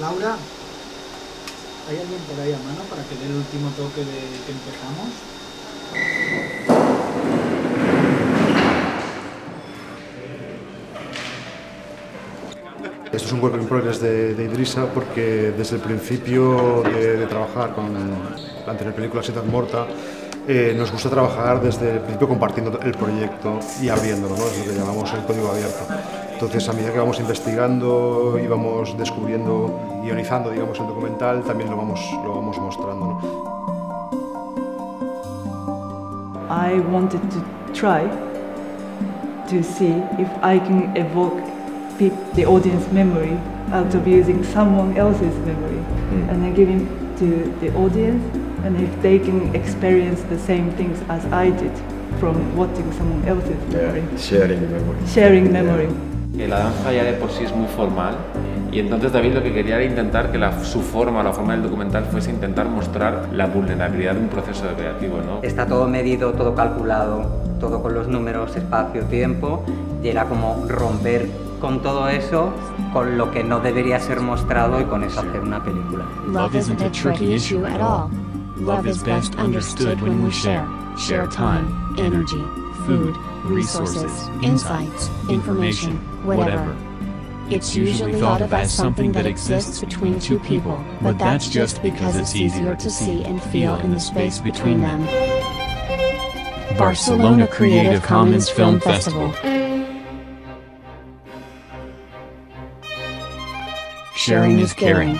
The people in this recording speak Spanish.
Laura, ¿hay alguien por ahí a mano para que dé el último toque de que empezamos? Esto es un work in progress de, de Idrissa porque desde el principio de, trabajar con la anterior película Ciudad Morta eh, nos gusta trabajar desde el principio compartiendo el proyecto y abriéndolo, ¿no? es lo que llamamos el código abierto. Entonces, a medida que vamos investigando y vamos descubriendo, ionizando digamos, el documental, también lo vamos, lo vamos mostrando. ¿no? I wanted to try to see if I can evoke the audience memory out of using someone else's memory and then giving to the audience and if they can experience the same things as I did from watching someone else's memory. Sharing memory. Sharing memory. que la danza ya de por sí es muy formal y entonces David lo que quería era intentar que la- su forma, la forma del documental fuese intentar mostrar la vulnerabilidad de un proceso creativo, ¿no? Está todo medido, todo calculado, todo con los números, espacio, tiempo, y era como romper con todo eso, con lo que no debería ser mostrado y con eso hacer una película. Love isn't a tricky issue at all. Love is best understood when we share. Share time, energy, food, resources, insights, information, whatever. It's usually thought of as something that exists between two people, but that's just because it's easier to see and feel in the space between them. Barcelona Creative Commons Film Festival. Sharing is caring.